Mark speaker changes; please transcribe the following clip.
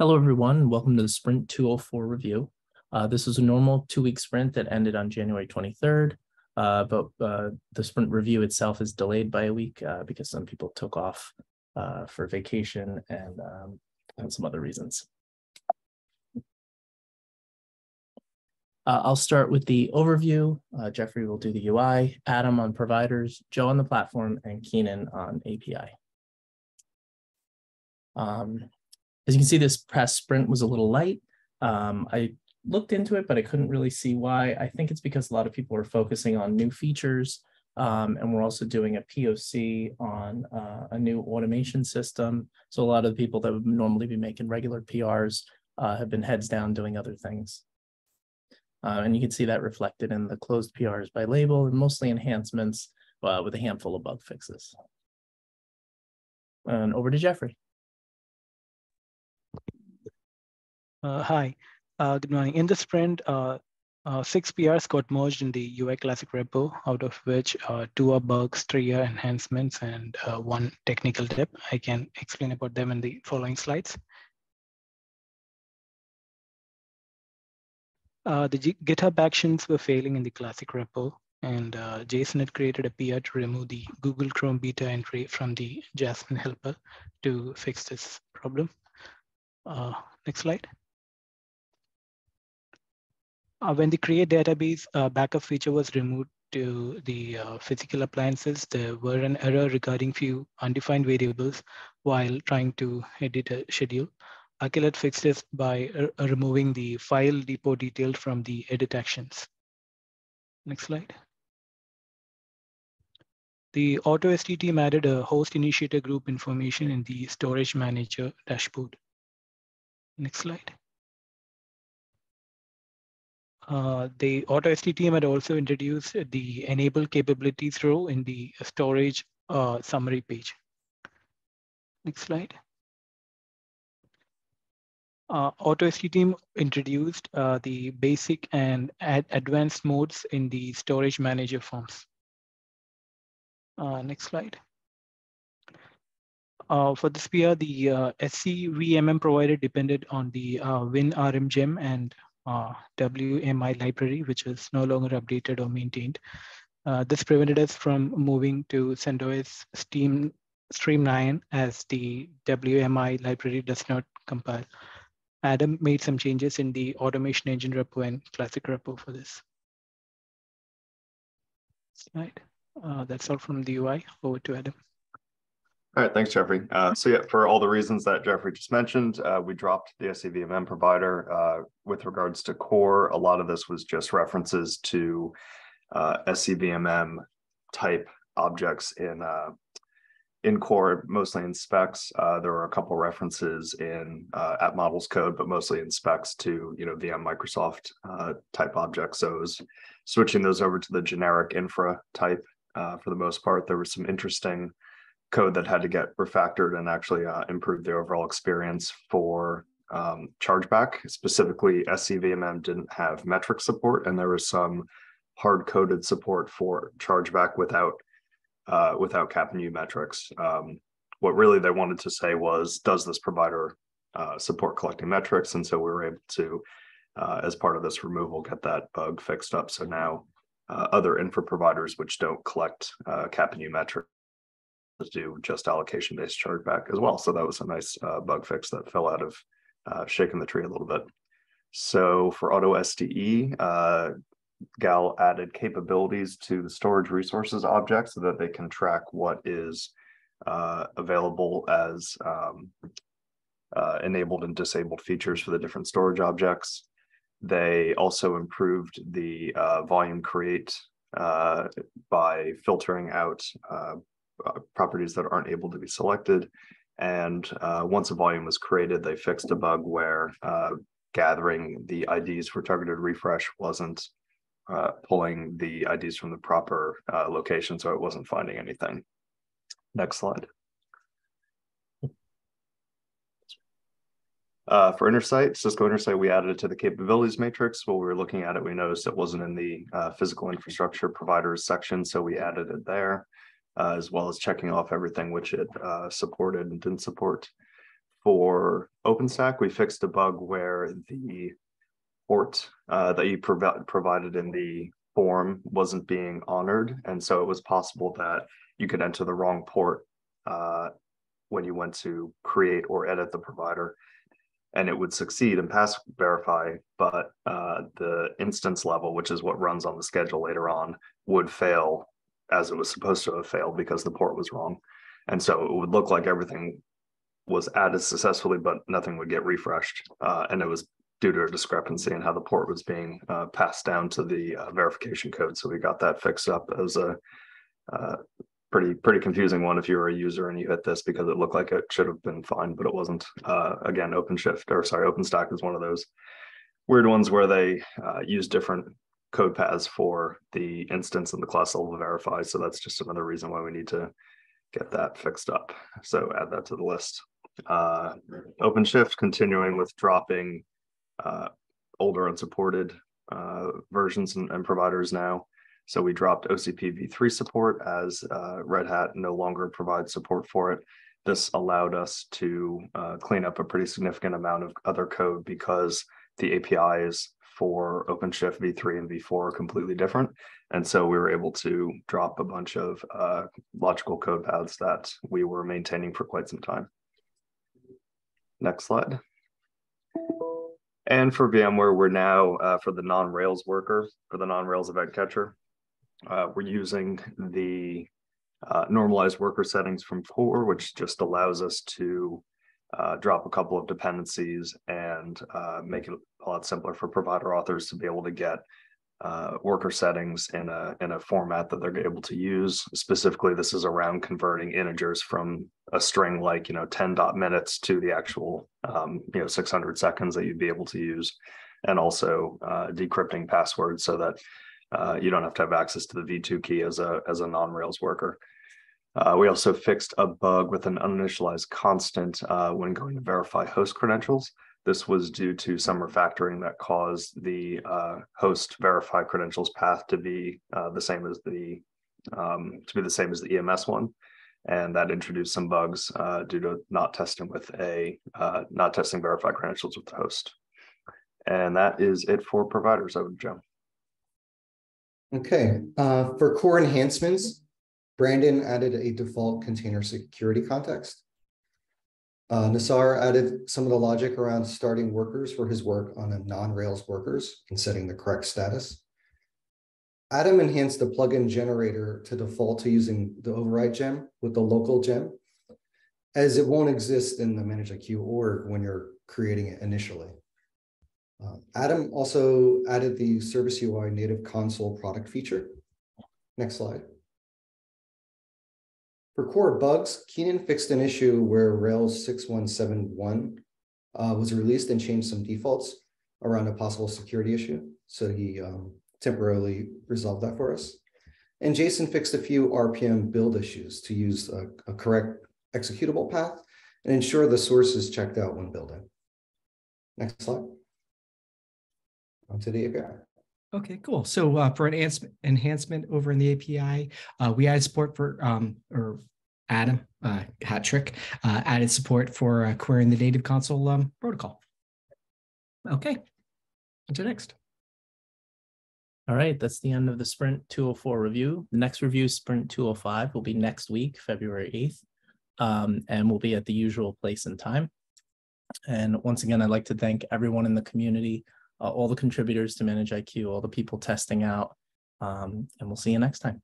Speaker 1: Hello, everyone. Welcome to the Sprint 204 review. Uh, this is a normal two-week sprint that ended on January 23rd, uh, but uh, the sprint review itself is delayed by a week uh, because some people took off uh, for vacation and, um, and some other reasons. Uh, I'll start with the overview. Jeffrey will do the UI, Adam on providers, Joe on the platform, and Keenan on API. Um, as you can see, this press sprint was a little light. Um, I looked into it, but I couldn't really see why. I think it's because a lot of people are focusing on new features. Um, and we're also doing a POC on uh, a new automation system. So a lot of the people that would normally be making regular PRs uh, have been heads down doing other things. Uh, and you can see that reflected in the closed PRs by label and mostly enhancements uh, with a handful of bug fixes. And over to Jeffrey.
Speaker 2: Uh, hi, uh, good morning. In the sprint, uh, uh, six PRs got merged in the UI Classic repo, out of which uh, two are bugs, three are enhancements, and uh, one technical tip. I can explain about them in the following slides. The G GitHub actions were failing in the Classic repo, and Jason had created a PR to remove the Google Chrome beta entry from the Jasmine helper to fix this problem. Next slide. Uh, when the create database uh, backup feature was removed to the uh, physical appliances, there were an error regarding few undefined variables while trying to edit a schedule. Akilat fixed this by removing the file depot detail from the edit actions. Next slide. The AutoSDE team added a host initiator group information in the storage manager dashboard. Next slide. Uh, the AutoSDE team had also introduced the enable capabilities row in the storage uh, summary page. Next slide. Uh, AutoSDE team introduced uh, the basic and ad advanced modes in the storage manager forms. Uh, next slide. Uh, for this PR, the uh, SCVMM provider depended on the uh, WinRM gem and WMI library, which is no longer updated or maintained. Uh, this prevented us from moving to CentOS Steam Stream 9 as the WMI library does not compile. Adam made some changes in the automation engine repo and classic repo for this. Slide. Uh, that's all from the UI. Over to Adam.
Speaker 3: All right, thanks, Jeffrey. Uh, so yeah, for all the reasons that Jeffrey just mentioned, uh, we dropped the SCVMM provider. Uh, with regards to core, a lot of this was just references to uh, SCVMM type objects in uh, in core, mostly in specs. Uh, there were a couple references in app models code, but mostly in specs to you know VM Microsoft type objects. So it was switching those over to the generic infra type for the most part. There was some interesting code that had to get refactored and actually uh, improve the overall experience for um, chargeback. Specifically, SCVMM didn't have metric support, and there was some hard-coded support for chargeback without uh, without U metrics. Um, what really they wanted to say was, does this provider uh, support collecting metrics? And so we were able to, uh, as part of this removal, get that bug fixed up. So now uh, other infra providers which don't collect uh, U metrics do just allocation based chargeback as well. So that was a nice uh, bug fix that fell out of uh, shaking the tree a little bit. So for Auto SDE, uh, Gal added capabilities to the storage resources object so that they can track what is uh, available as um, uh, enabled and disabled features for the different storage objects. They also improved the uh, volume create uh, by filtering out uh, uh, properties that aren't able to be selected. And uh, once a volume was created, they fixed a bug where uh, gathering the IDs for targeted refresh wasn't uh, pulling the IDs from the proper location, so it wasn't finding anything. Next slide. Uh, for Intersight, Cisco Intersight, we added it to the capabilities matrix. While we were looking at it, we noticed it wasn't in the uh, physical infrastructure providers section, so we added it there uh, as well as checking off everything which it uh, supported and didn't support. for OpenStack, we fixed a bug where the port uh, that you prov- provided in the form wasn't being honored. And so it was possible that you could enter the wrong port uh, when you went to create or edit the provider. And it would succeed and pass verify, but uh, the instance level, which is what runs on the schedule later on, would fail as it was supposed to have failed because the port was wrong. And so it would look like everything was added successfully, but nothing would get refreshed. Uh, and it was due to a discrepancy in how the port was being uh, passed down to the uh, verification code. So we got that fixed up as a uh, pretty pretty confusing one if you were a user and you hit this because it looked like it should have been fine, but it wasn't. Uh, again, OpenShift or sorry, OpenStack is one of those weird ones where they uh, use different code paths for the instance and the class level verify. So that's just another reason why we need to get that fixed up. So add that to the list. Uh, OpenShift continuing with dropping uh, older unsupported uh, versions and, and, providers now. So we dropped OCP v3 support as uh, Red Hat no longer provides support for it. This allowed us to uh, clean up a pretty significant amount of other code because the APIs for OpenShift v3 and v4 are completely different. And so we were able to drop a bunch of uh, logical code paths that we were maintaining for quite some time. Next slide. And for VMware, we're now uh, for the non-Rails worker, for the non-Rails event catcher, uh, we're using the uh, normalized worker settings from core, which just allows us to uh, drop a couple of dependencies and uh, make it a lot simpler for provider authors to be able to get uh, worker settings in a in a format that they're able to use. Specifically, this is around converting integers from a string like you know 10 dot minutes to the actual um, you know 600 seconds that you'd be able to use, and also uh, decrypting passwords so that uh, you don't have to have access to the v2 key as a as a non Rails worker. Uh, we also fixed a bug with an uninitialized constant uh, when going to verify host credentials. This was due to some refactoring that caused the uh, host verify credentials path to be uh, the same as the um, to be the same as the EMS one, and that introduced some bugs uh, due to not testing with a uh, not testing verify credentials with the host. And that is it for providers. Over Joe.
Speaker 4: Okay, uh, for core enhancements, Brandon added a default container security context. Uh, Nassar added some of the logic around starting workers for his work on a non-Rails workers and setting the correct status. Adam enhanced the plugin generator to default to using the override gem with the local gem, as it won't exist in the ManageIQ org when you're creating it initially. Uh, Adam also added the Service UI native console product feature. Next slide. For core bugs, Keenan fixed an issue where Rails 6171 uh, was released and changed some defaults around a possible security issue. So he um, temporarily resolved that for us. And Jason fixed a few RPM build issues to use a, a correct executable path and ensure the source is checked out when building. Next slide. Onto the API.
Speaker 5: Okay, cool. So uh, for an enhancement over in the API, uh, we added support for, um, or Adam, uh, hat trick, uh, added support for uh, querying the native console um, protocol. Okay, on to next.
Speaker 1: All right, that's the end of the Sprint 204 review. The next review, Sprint 205, will be next week, February 8th, um, and will be at the usual place and time. And once again, I'd like to thank everyone in the community all the contributors to ManageIQ, all the people testing out. Um, and we'll see you next time.